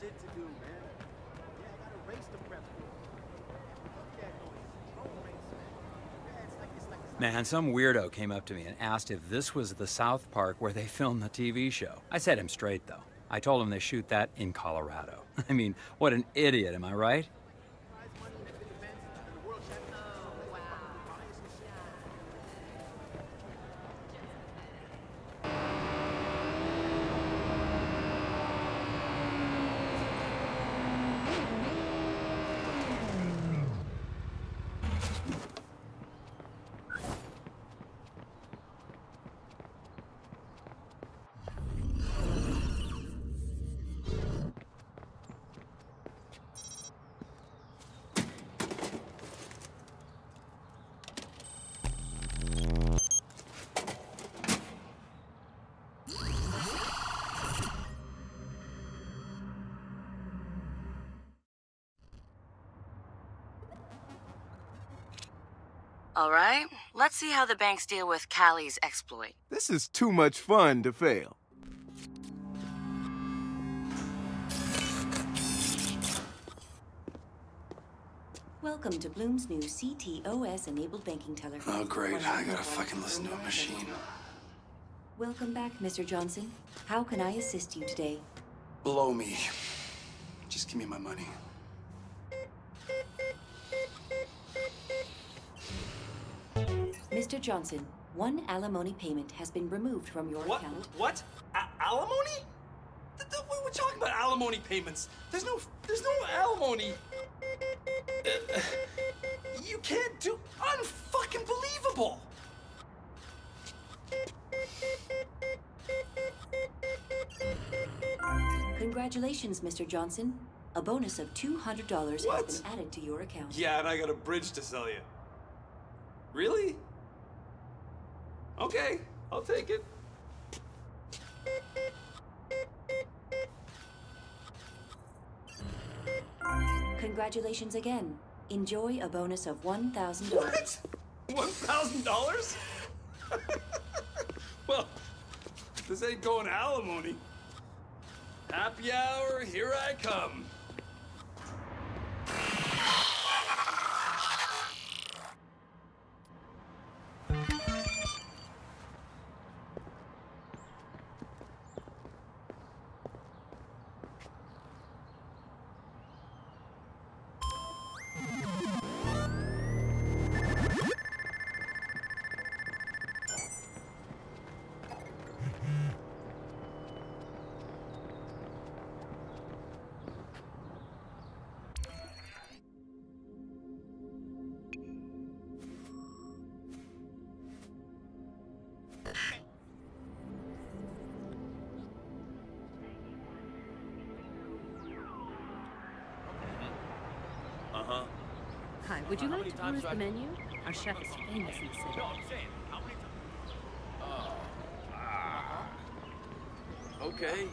shit to do, man. Yeah, I got a race to prep for. Fuck that noise. Drone race, man. Yeah, it's like, it's like, it's like Man, some weirdo came up to me and asked if this was the South Park where they filmed the TV show. I set him straight, though. I told him they shoot that in Colorado. I mean, what an idiot, am I right? All right, let's see how the banks deal with Callie's exploit. This is too much fun to fail. Welcome to Blume's new CTOS-enabled banking teller. Oh, great. I gotta fucking listen to a machine. Welcome back, Mr. Johnson. How can I assist you today? Blow me. Just give me my money. Mr. Johnson, one alimony payment has been removed from your What? account. What? A- alimony? Th- th- We're talking about alimony payments. There's no, there's no alimony. Uh, you can't do. Unfucking believable. Congratulations, Mr. Johnson. A bonus of $200 What? has been added to your account. Yeah, and I got a bridge to sell you. Really? Okay, I'll take it. Congratulations again. Enjoy a bonus of $1,000. What? One thousand dollars? Well, this ain't going alimony. Happy hour, here I come. Would you like to peruse the menu? Our chef is famous in the city. No. Okay. Okay.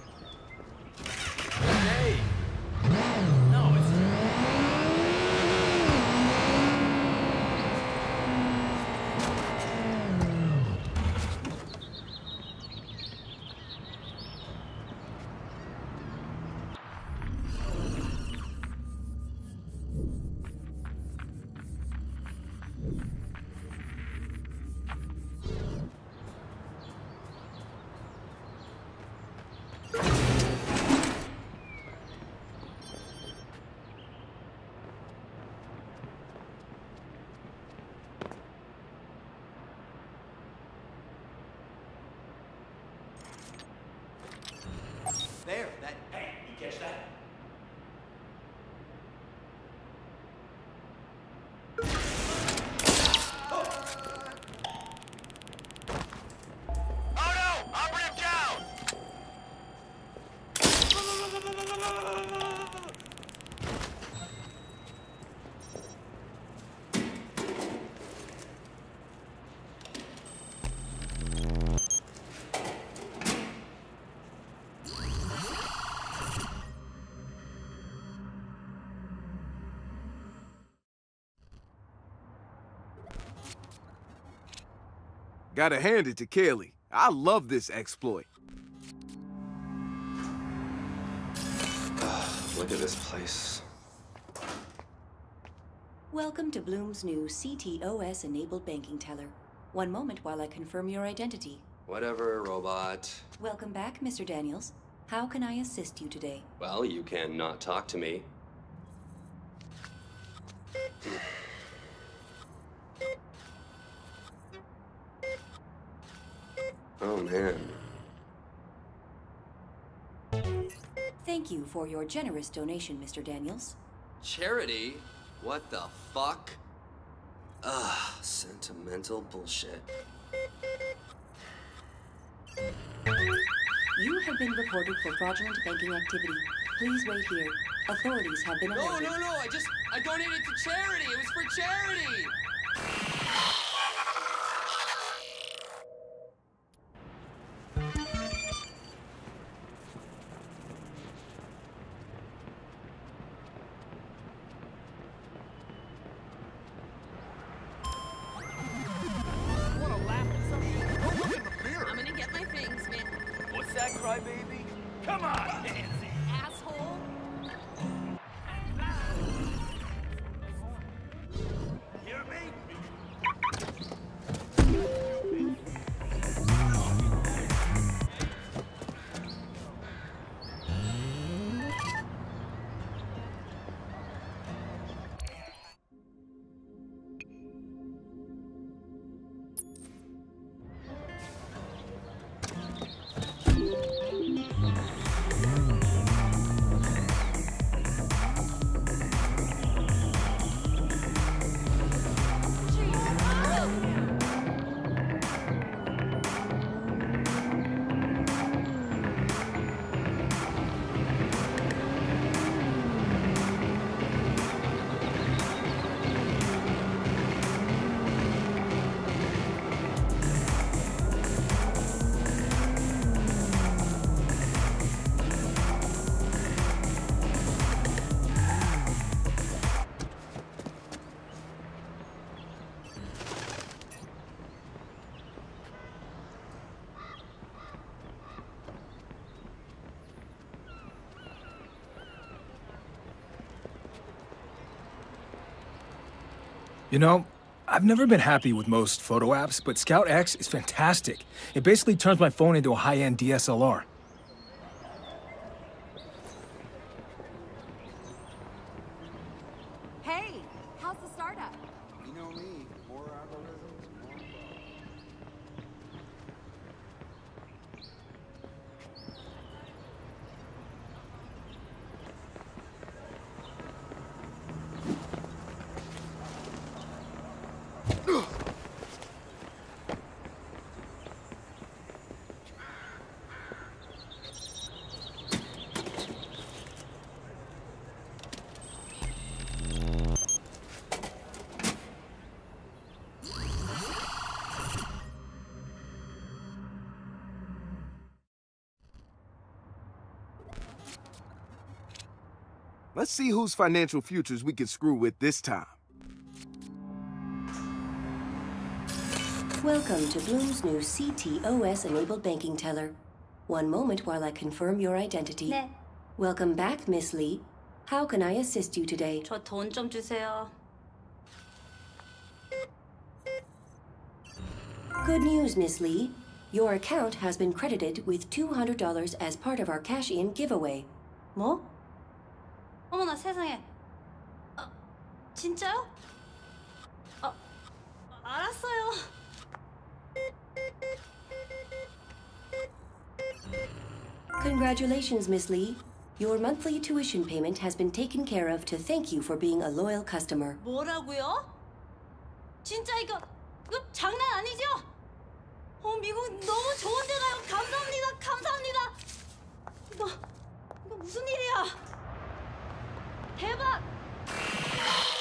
Gotta hand it to Kaylee. I love this exploit. Look at this place. Welcome to Blume's new CTOS enabled banking teller. One moment while I confirm your identity. Whatever, robot. Welcome back, Mr. Daniels. How can I assist you today? Well, you can not talk to me. Man. Thank you for your generous donation, Mr. Daniels. Charity? What the fuck? Ugh, sentimental bullshit. You have been reported for fraudulent banking activity. Please wait here. Authorities have been alerted. No, alerted. no, no, I just, I donated to charity. It was for charity. You know, I've never been happy with most photo apps, but Scout X is fantastic. It basically turns my phone into a high-end DSLR. Let's see whose financial futures we can screw with this time. Welcome to Blume's new CTOS-enabled banking teller. One moment while I confirm your identity. 네. Welcome back, Miss Lee. How can I assist you today? 저 돈 좀 주세요. Good news, Miss Lee. Your account has been credited with $200 as part of our cash-in giveaway. 뭐? 세상에. 아, 진짜요? 아, 알았어요. Congratulations, Miss Lee. Your monthly tuition payment has been taken care of to thank you for being a loyal customer. 뭐라고요? 진짜 이거 이거 장난 아니죠? 어 미국 너무 좋은 데 가요. 감사합니다. 감사합니다. 이거 이거 무슨 일이야? Head up!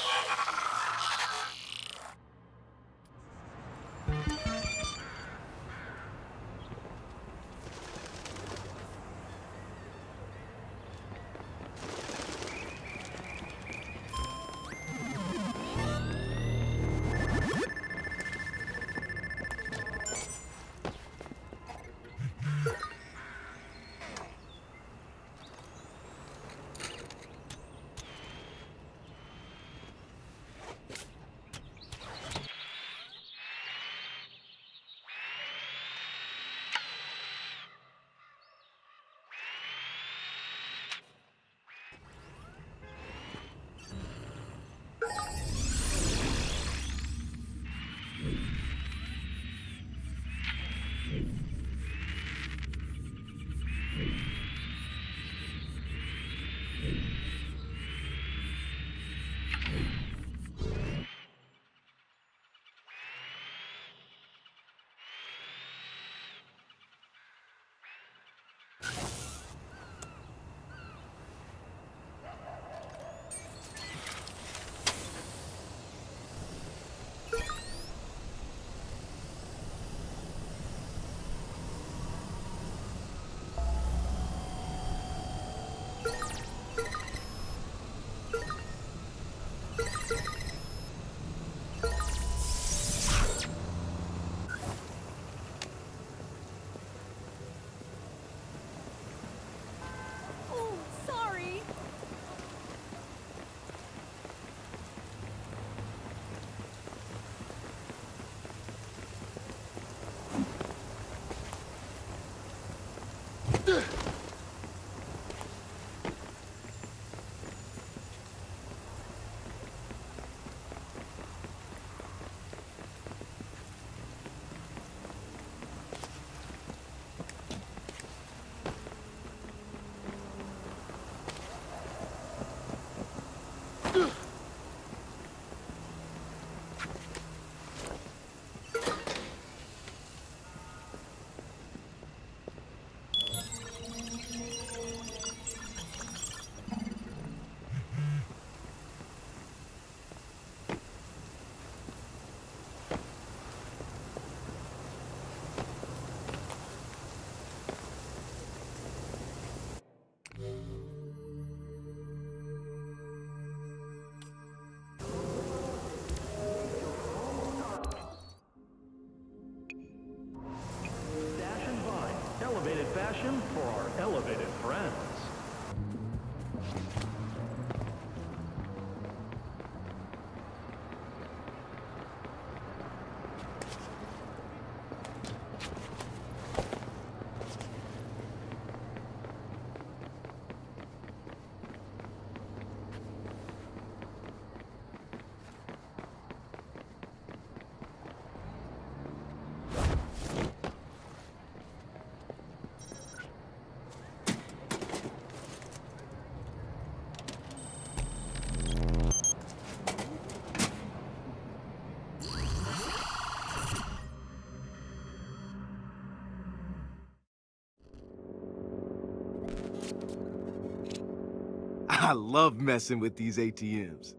I love messing with these ATMs.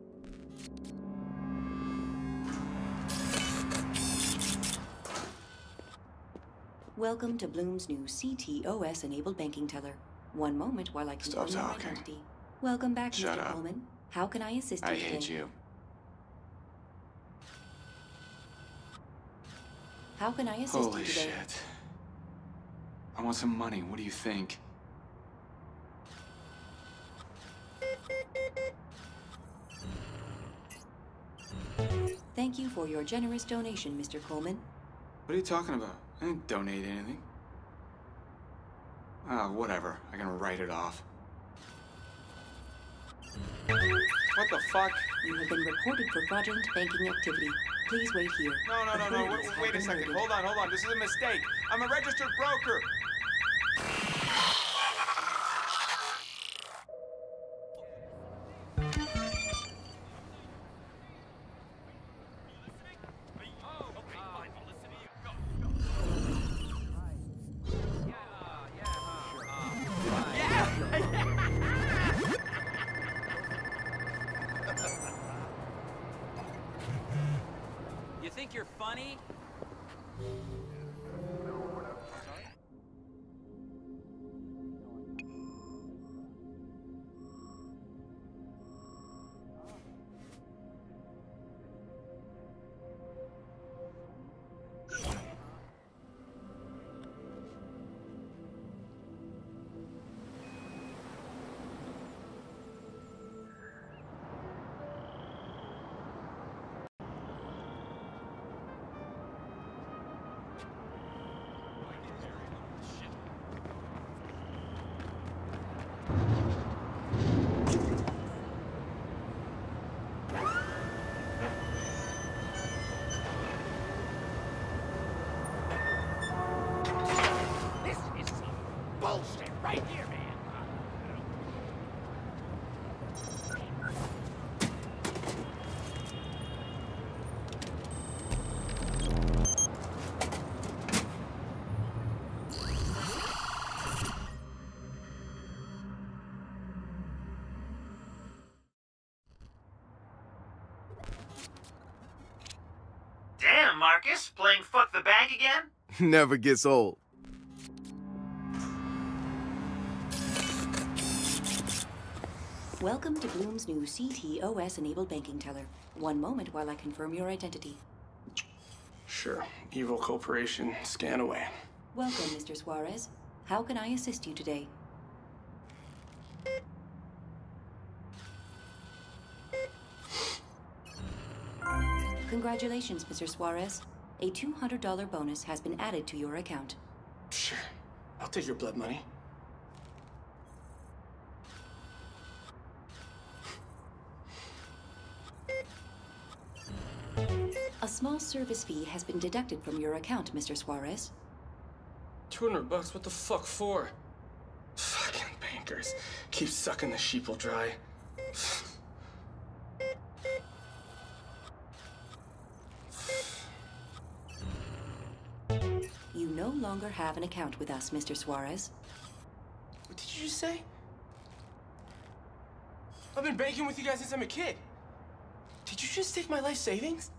Welcome to Blume's new CTOS-enabled banking teller. One moment while I confirm Stop your talking. identity. Welcome back, Shut Mr. up. Coleman. How can I assist you I today? hate you. How can I assist Holy you today? Holy shit. I want some money. What do you think? Thank you for your generous donation, Mr. Coleman. What are you talking about? I didn't donate anything. Ah, whatever. I can write it off. What the fuck? You have been reported for fraudulent banking activity. Please wait here. No, no, no, no. Wait, wait a second. Hold on, hold on. This is a mistake. I'm a registered broker. Marcus, playing fuck the bank again? Never gets old. Welcome to Blume's new CTOS-enabled banking teller. One moment while I confirm your identity. Sure. Evil corporation. Scan away. Welcome, Mr. Suarez. How can I assist you today? Congratulations, Mr. Suarez. A $200 bonus has been added to your account. Sure. I'll take your blood money. A small service fee has been deducted from your account, Mr. Suarez. 200 bucks? What the fuck for? Fucking bankers. Keep sucking the sheeple dry. You no longer have an account with us, Mr. Suarez. What did you just say? I've been banking with you guys since I'm a kid. Did you just take my life savings?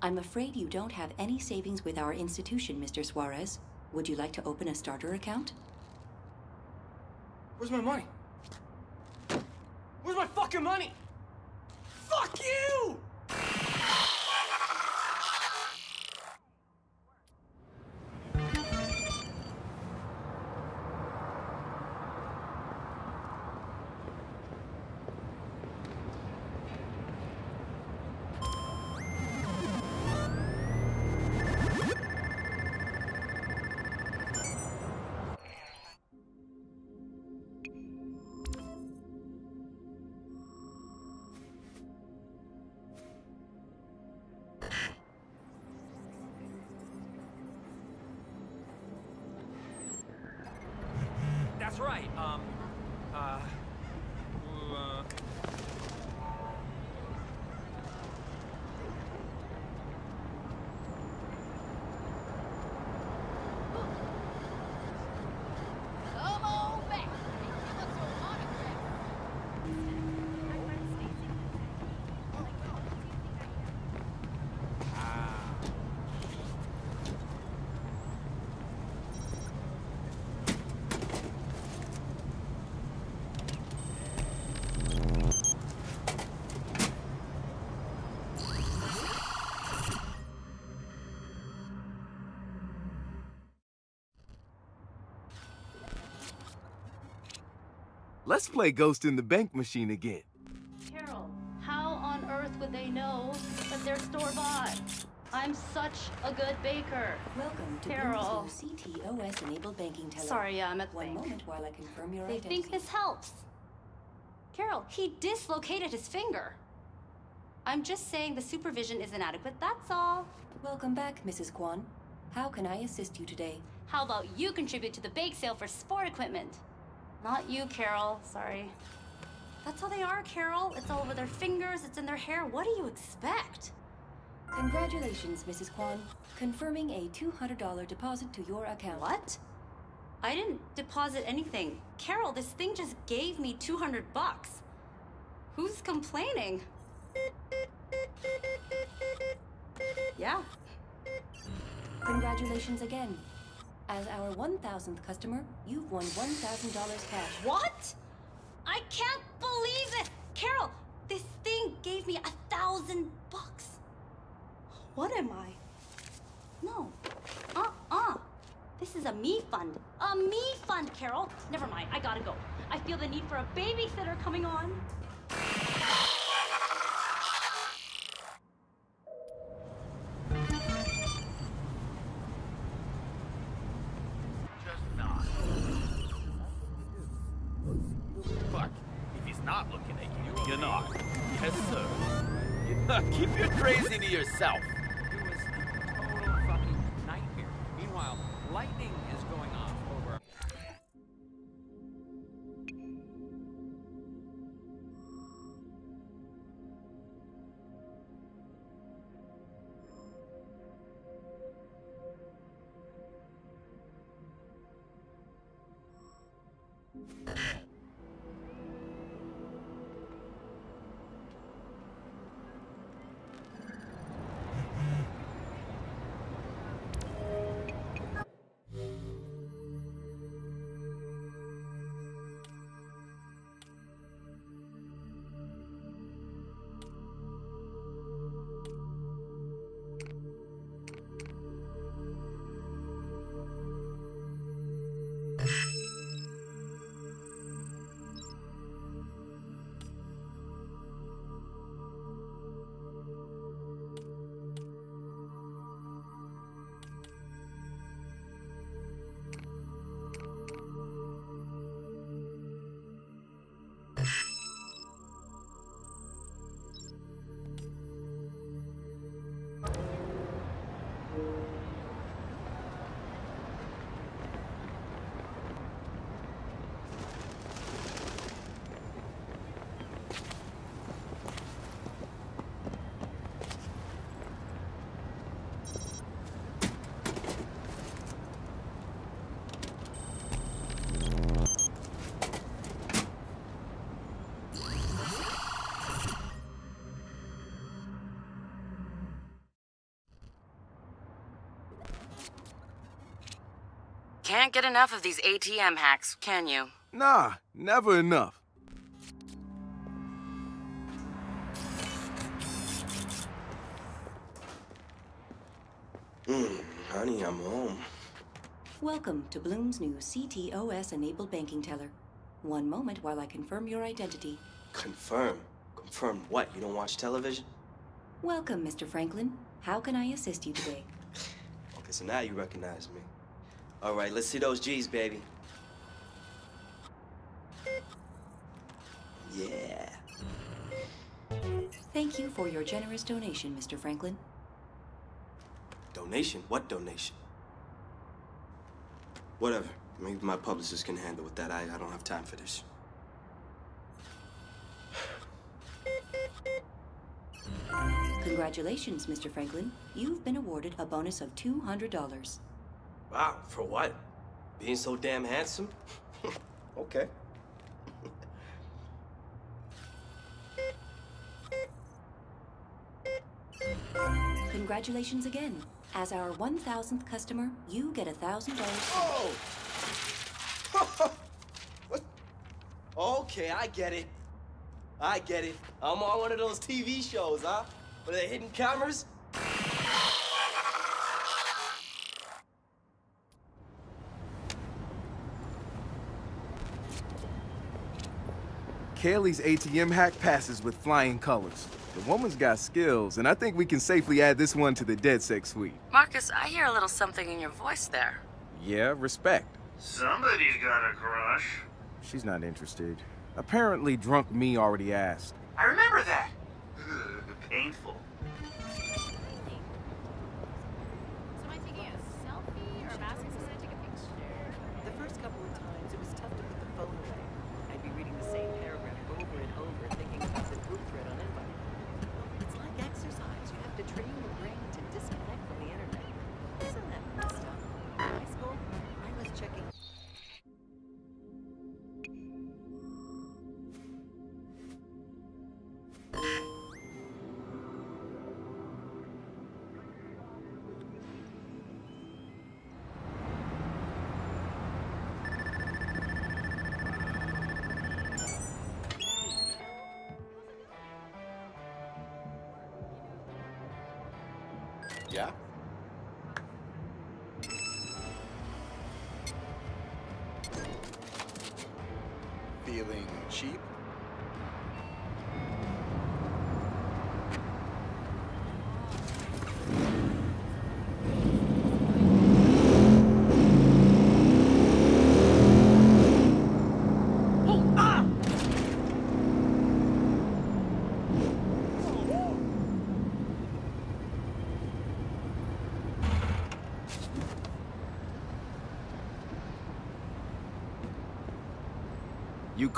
I'm afraid you don't have any savings with our institution, Mr. Suarez. Would you like to open a starter account? Where's my money? Where's my fucking money? Let's play Ghost in the Bank Machine again. Carol, how on earth would they know that they're store bought? I'm such a good baker. Welcome to Carol. Blume's new CTOS enabled banking teller. Sorry, yeah, I'm at the One bank. moment while I confirm your They identity. think this helps. Carol, he dislocated his finger. I'm just saying the supervision is inadequate, that's all. Welcome back, Mrs. Kwan. How can I assist you today? How about you contribute to the bake sale for sport equipment? Not you, Carol. Sorry. That's how they are, Carol. It's all over their fingers, it's in their hair. What do you expect? Congratulations, Mrs. Kwan. Confirming a $200 deposit to your account. What? I didn't deposit anything. Carol, this thing just gave me 200 bucks. Who's complaining? Yeah. Congratulations again. As our 1000th customer, you've won $1,000 cash. What? I can't believe it! Carol, this thing gave me a thousand bucks. What am I? No. Uh-uh. This is a me fund. A me fund, Carol. Never mind, I gotta go. I feel the need for a babysitter coming on. Can't get enough of these ATM hacks, can you? Nah, never enough. Hmm, honey, I'm home. Welcome to Blume's new CTOS enabled banking teller. One moment while I confirm your identity. Confirm. Confirm what? You don't watch television? Welcome, Mr. Franklin. How can I assist you today? Okay, so now you recognize me. All right, let's see those G's, baby. Yeah. Thank you for your generous donation, Mr. Franklin. Donation? What donation? Whatever. Maybe my publicist can handle with that. I, I don't have time for this. Congratulations, Mr. Franklin. You've been awarded a bonus of $200. Wow, for what? Being so damn handsome? okay. Congratulations again. As our 1000th customer, you get a $1,000. Oh! what? Okay, I get it. I get it. I'm on one of those TV shows, huh? With the hidden cameras? Kaylee's ATM hack passes with flying colors. The woman's got skills, and I think we can safely add this one to the DedSec suite. Marcus, I hear a little something in your voice there. Yeah, respect. Somebody's got a crush. She's not interested. Apparently, drunk me already asked. I remember that. Painful.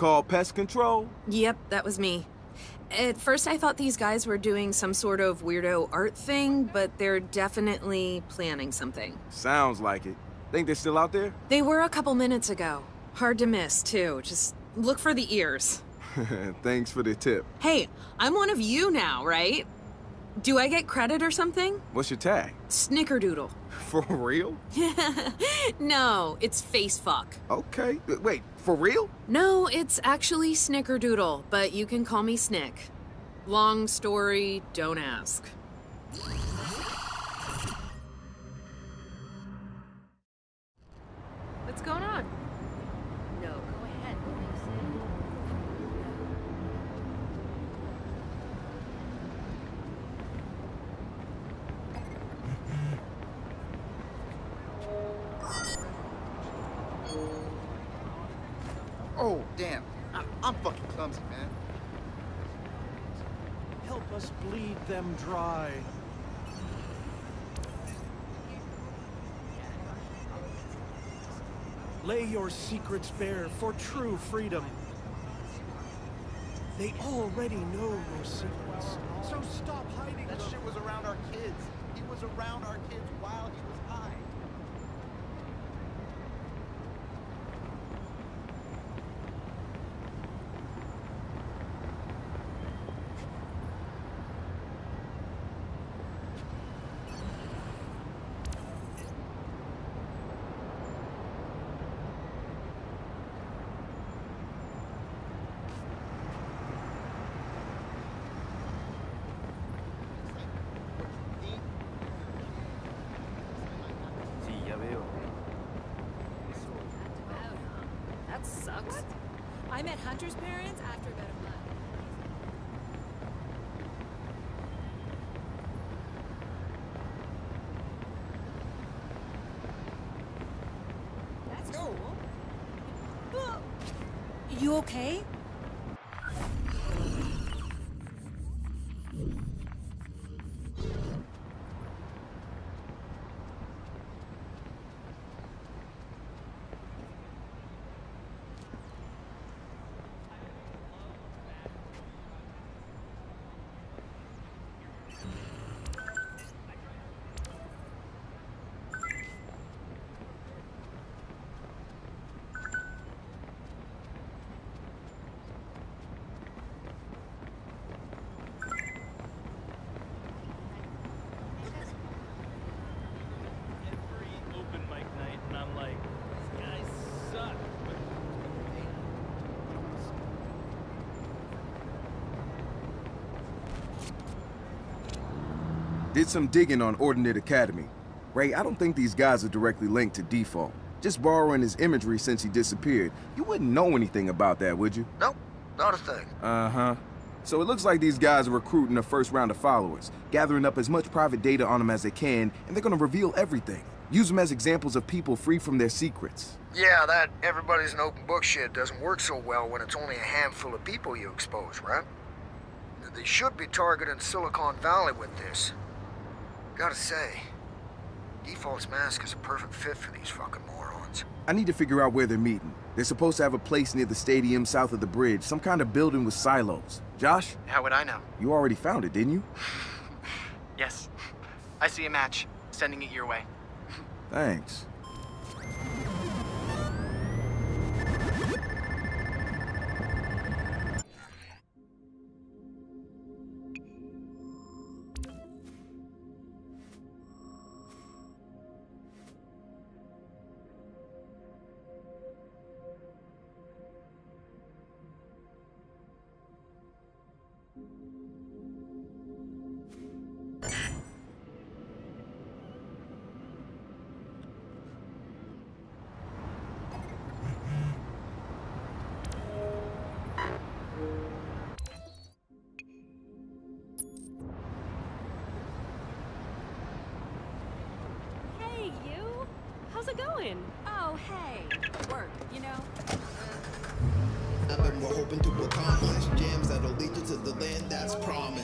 You call pest control? Yep, that was me. At first, I thought these guys were doing some sort of weirdo art thing, but they're definitely planning something. Sounds like it. Think they're still out there? They were a couple minutes ago. Hard to miss, too. Just look for the ears. Thanks for the tip. Hey, I'm one of you now, right? Do I get credit or something? What's your tag? Snickerdoodle. For real? no, it's face fuck. Okay. Wait, for real? No, it's actually Snickerdoodle, but you can call me Snick. Long story, don't ask. Secrets bare for true freedom. They already know your secrets, so stop hiding That them. shit was around our kids. He was around our kids while he was met Hunter's parents after about a month. That's cool. You okay? Some digging on Ordinate Academy. Ray, I don't think these guys are directly linked to Defalt. Just borrowing his imagery since he disappeared. You wouldn't know anything about that, would you? Nope, not a thing. Uh-huh. So it looks like these guys are recruiting a first round of followers, gathering up as much private data on them as they can, and they're gonna reveal everything. Use them as examples of people free from their secrets. Yeah, that everybody's an open book shit doesn't work so well when it's only a handful of people you expose, right? They should be targeting Silicon Valley with this. Gotta say, Defalt's mask is a perfect fit for these fucking morons. I need to figure out where they're meeting. They're supposed to have a place near the stadium south of the bridge, some kind of building with silos. Josh? How would I know? You already found it, didn't you? Yes. I see a match. Sending it your way. Thanks. It going? Oh, hey. Work, you know? I've been hoping to accomplish gems that'll lead you to the land that's promised.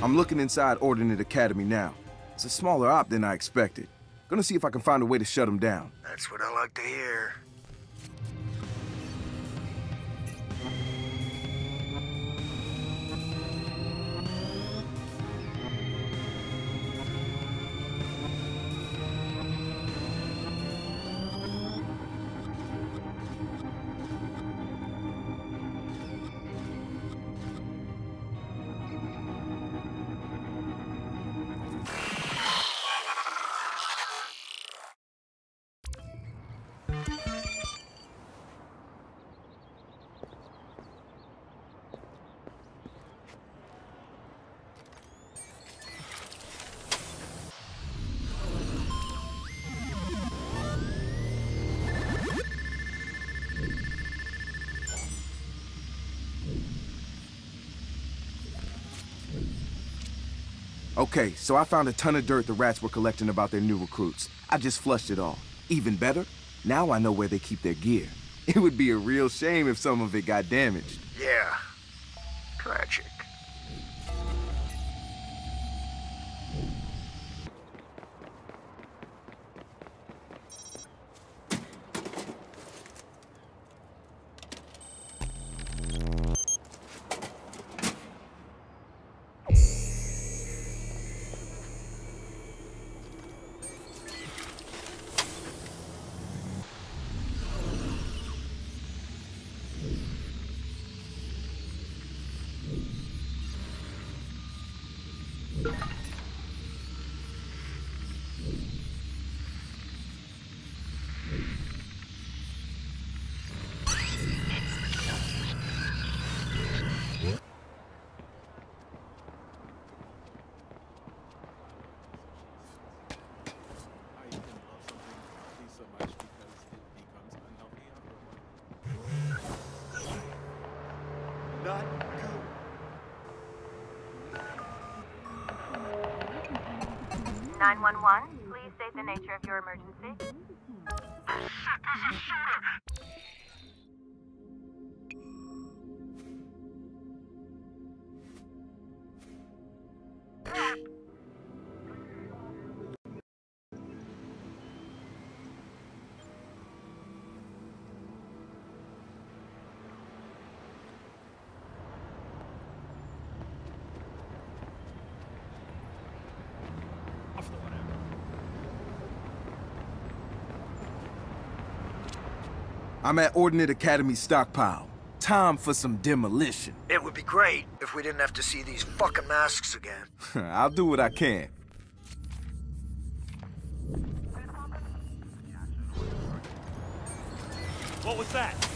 I'm looking inside Ordinate Academy now. It's a smaller op than I expected. Gonna see if I can find a way to shut them down. That's what I like to hear. Okay, so I found a ton of dirt the rats were collecting about their new recruits. I just flushed it all. Even better, now I know where they keep their gear. It would be a real shame if some of it got damaged. 911, I'm at Ordinate Academy stockpile. Time for some demolition. It would be great if we didn't have to see these fucking masks again. I'll do what I can. What was that?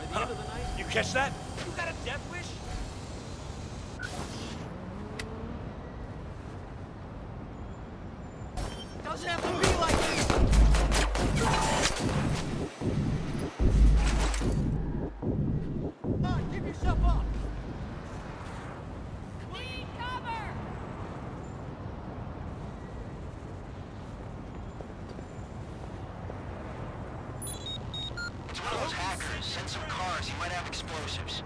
By the end of the night, you catch that? You got a death wish? Doesn't have to be like this. Come on, give yourself up. Need cover! It's one of those hackers. Send some cars. He might have explosives.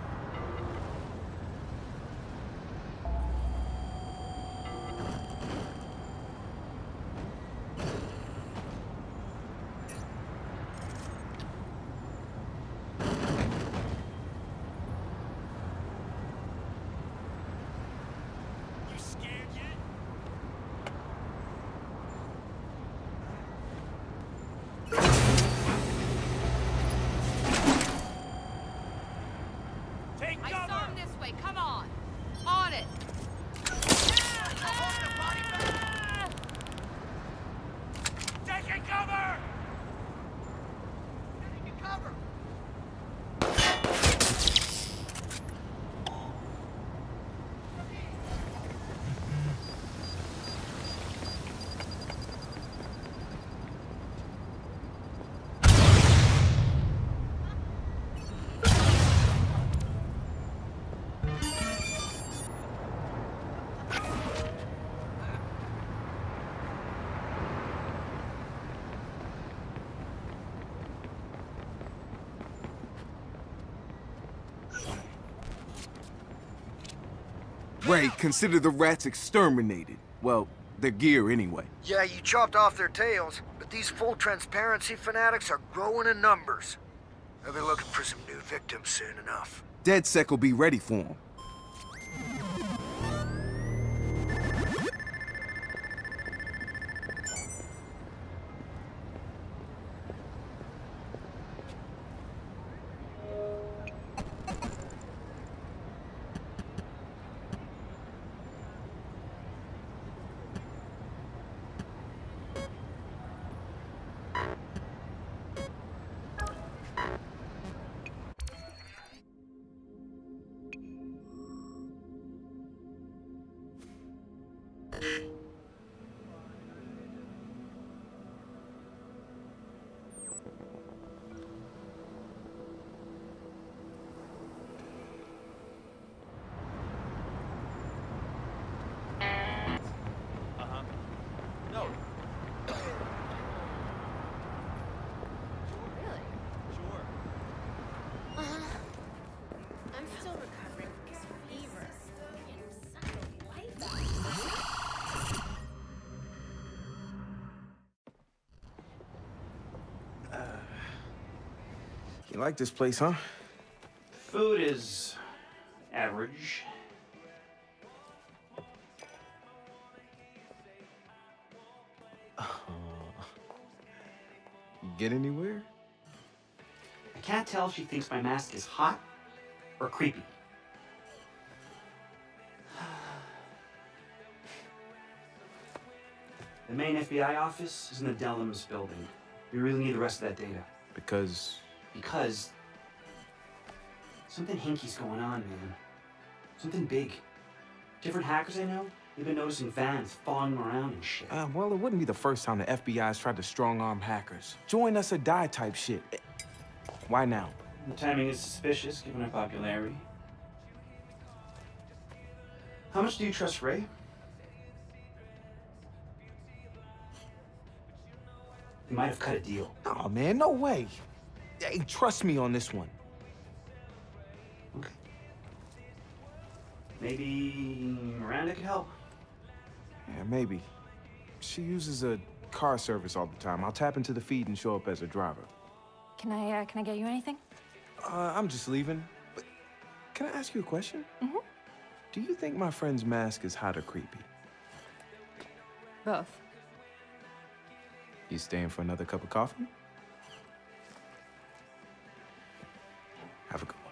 You scared yet? Take I cover! saw him this way. Come on. On it. Taking cover! Taking cover. Ray, consider the rats exterminated. Well, their gear anyway. Yeah, you chopped off their tails, but these full transparency fanatics are growing in numbers. They'll be looking for some new victims soon enough. DedSec will be ready for them. Like this place, huh? Food is average. You get anywhere? I can't tell if she thinks my mask is hot or creepy. The main FBI office is in the Dellums building. We really need the rest of that data. Because Because something hinky's going on, man. Something big. Different hackers I know, they've been noticing vans following them around and shit. Uh, well, it wouldn't be the first time the FBI's tried to strong arm hackers. Join us or die type shit. Why now? The timing is suspicious, given her popularity. How much do you trust Ray? He might have cut a deal. Oh man, no way. Hey, trust me on this one. Maybe Miranda could help. Yeah, maybe. She uses a car service all the time. I'll tap into the feed and show up as a driver. Can I, uh, can I get you anything? Uh, I'm just leaving. But can I ask you a question? Mm-hmm. Do you think my friend's mask is hot or creepy? Both. You staying for another cup of coffee? Have a good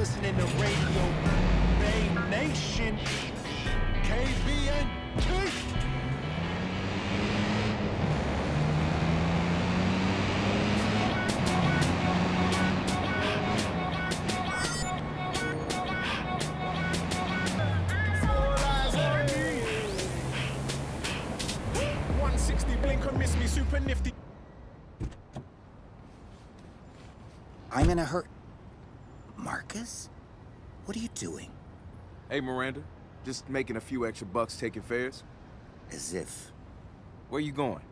listening to Radio Bay Nation. I'm in a hurt. Marcus? What are you doing? Hey, Miranda. Just making a few extra bucks taking fares. As if. Where are you going?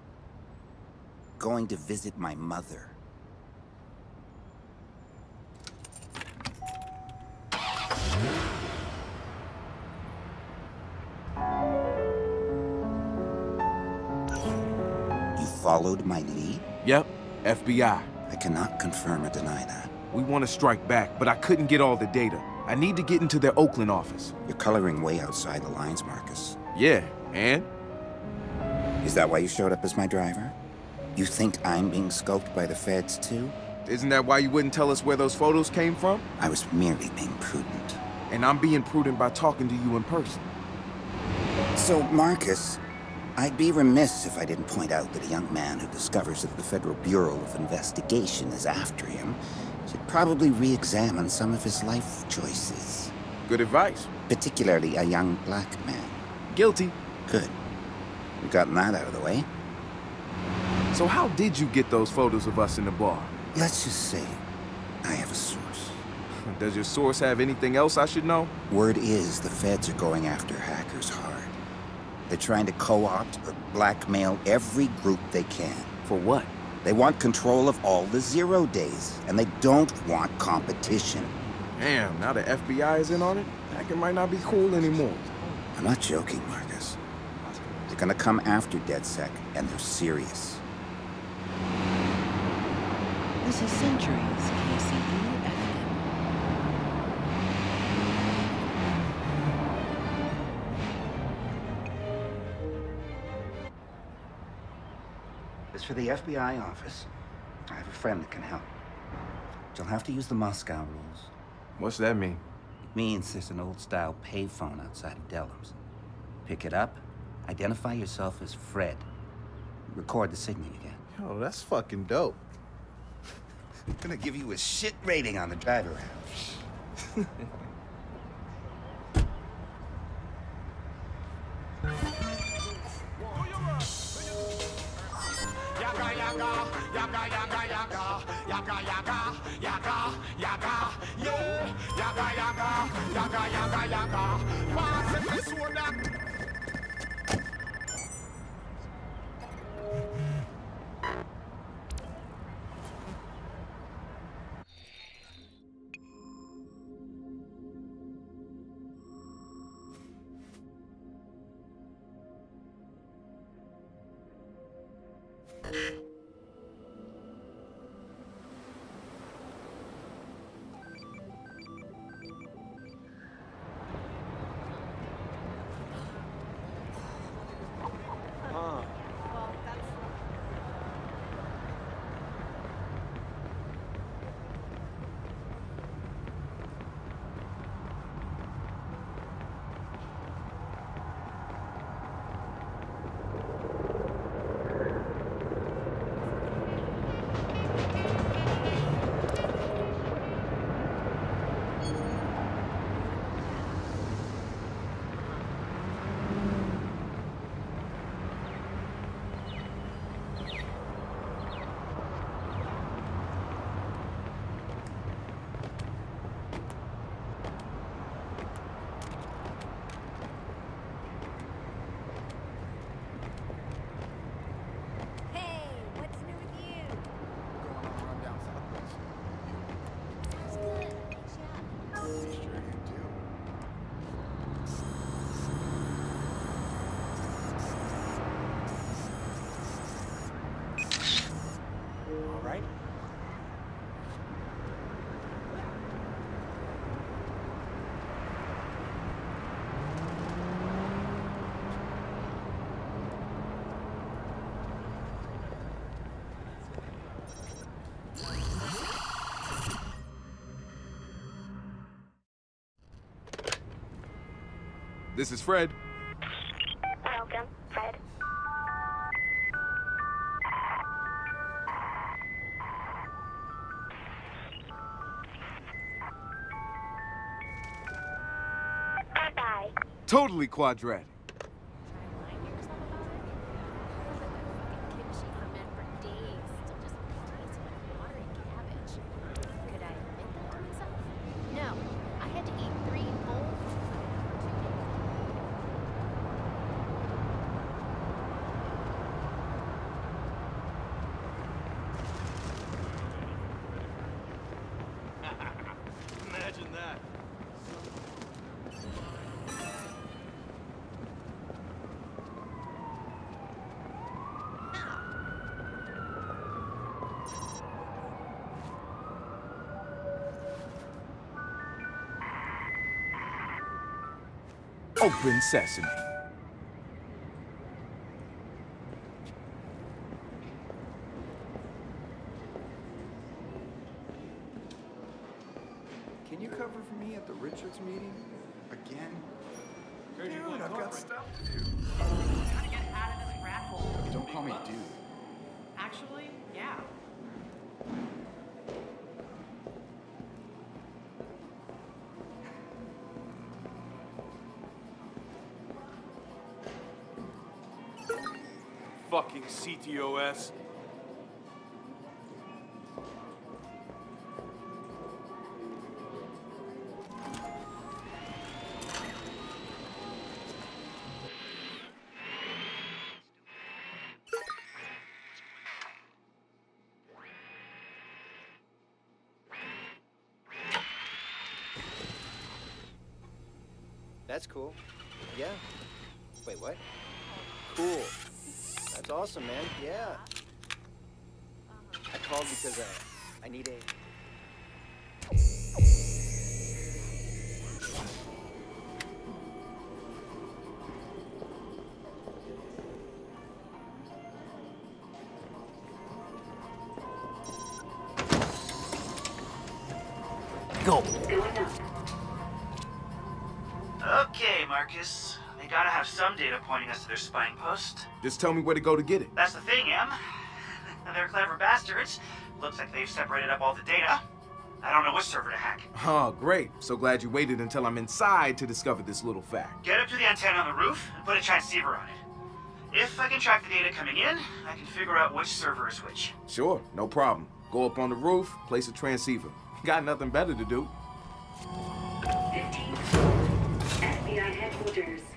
Going to visit my mother. You followed my lead? Yep, FBI. I cannot confirm or deny that. We want to strike back, but I couldn't get all the data. I need to get into their Oakland office. You're coloring way outside the lines, Marcus. Yeah, and? Is that why you showed up as my driver? You think I'm being scoped by the feds, too? Isn't that why you wouldn't tell us where those photos came from? I was merely being prudent. And I'm being prudent by talking to you in person. So, Marcus, I'd be remiss if I didn't point out that a young man who discovers that the Federal Bureau of Investigation is after him should probably re-examine some of his life choices. Good advice. Particularly a young black man. Guilty. Good. We've gotten that out of the way. So how did you get those photos of us in the bar? Let's just say I have a source. Does your source have anything else I should know? Word is the feds are going after hackers hard. They're trying to co-opt or blackmail every group they can. For what? They want control of all the zero days, and they don't want competition. Damn, now the FBI is in on it? Hacking might not be cool anymore. I'm not joking, Marcus. They're gonna come after DedSec, and they're serious. This is Centuries, For the FBI office, I have a friend that can help. You'll have to use the Moscow rules. What's that mean? It means there's an old-style payphone outside of Dellum's. Pick it up, identify yourself as Fred, record the signal get. Yo, that's fucking dope. I'm gonna give you a shit rating on the drive around. yaga yaga yaga yaga yaga yaga yaga yo yaga yaga yaga yaga yaga pass the soda you This is Fred. Welcome, Fred. Bye-bye. Totally quadratic. Open sesame. Fucking That's cool. Yeah. Wait, what? Cool. That's awesome, man. Yeah. I called because uh, I need a. data us to their spying post. Just tell me where to go to get it. That's the thing, Em. They're clever bastards. Looks like they've separated up all the data. I don't know which server to hack. Oh, great. So glad you waited until I'm inside to discover this little fact. Get up to the antenna on the roof and put a transceiver on it. If I can track the data coming in, I can figure out which server is which. Sure, no problem. Go up on the roof, place a transceiver. Got nothing better to do. 15. FBI headquarters.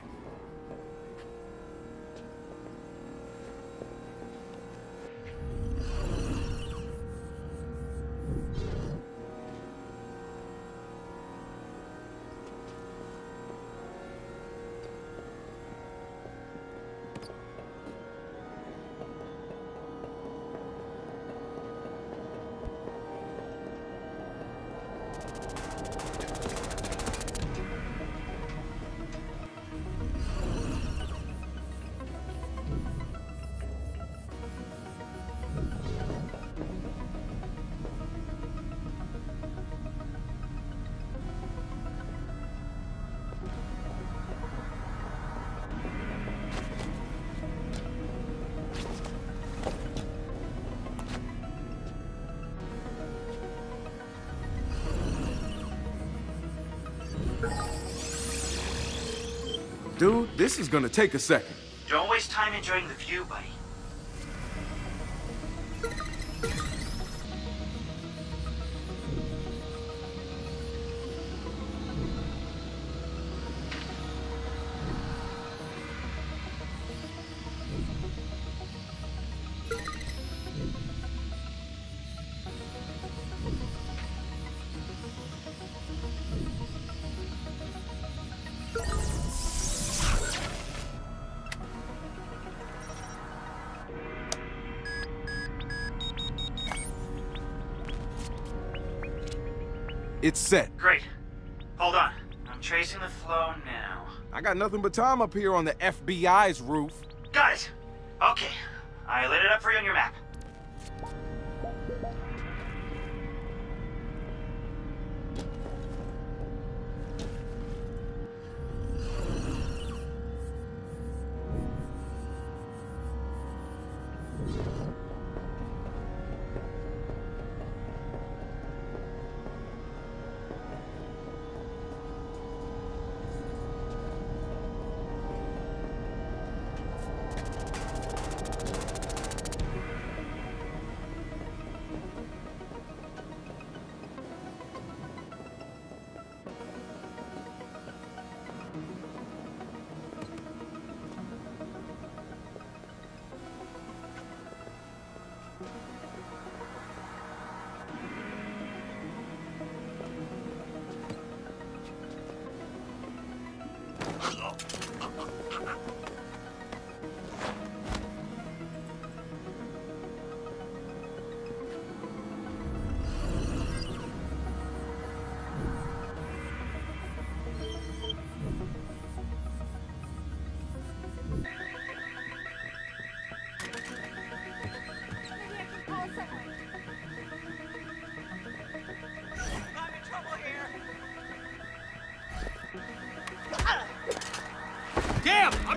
Dude, this is gonna take a second. Don't waste time enjoying the view, buddy. Set. Great. Hold on. I'm tracing the flow now. I got nothing but time up here on the FBI's roof.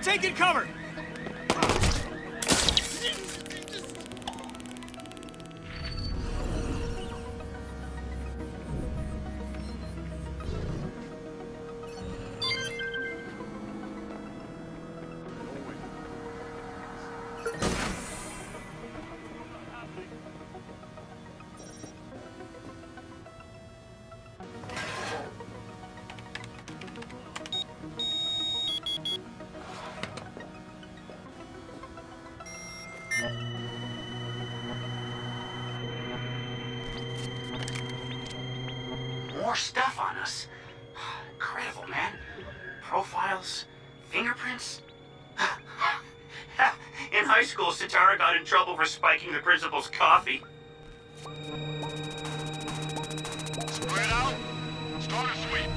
Taking cover! Got in trouble for spiking the principal's coffee. Spread out. Start a sweep.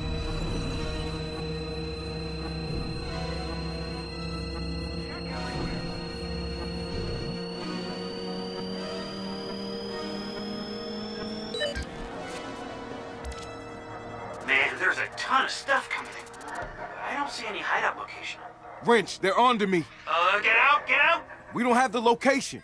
Man, there's a ton of stuff coming in. I don't see any hideout location. Wrench, they're onto me. Uh, get out, get out! We don't have the location.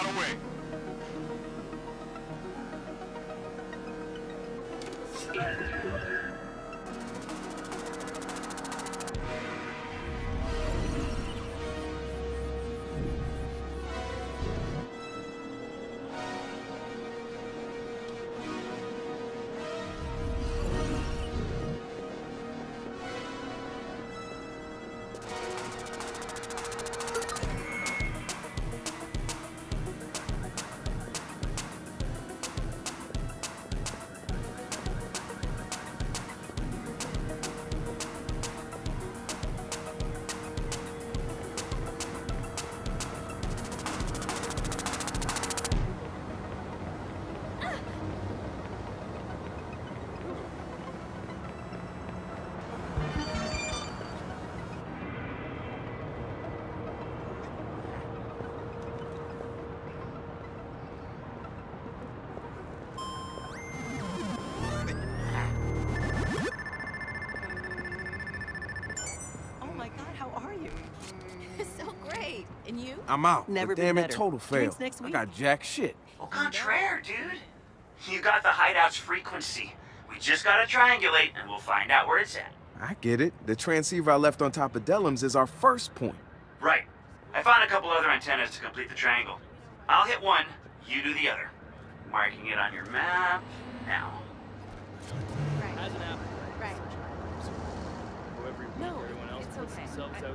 Got away. I'm out. Never but been damn it, better. total fail. Drinks next I got jack shit. Au contraire, dude. You got the hideout's frequency. We just gotta triangulate, and we'll find out where it's at. I get it. The transceiver I left on top of Dellum's is our first point. Right. I found a couple other antennas to complete the triangle. I'll hit one, you do the other. Marking it on your map now. Right. Right. Whoever No, everyone else it's okay.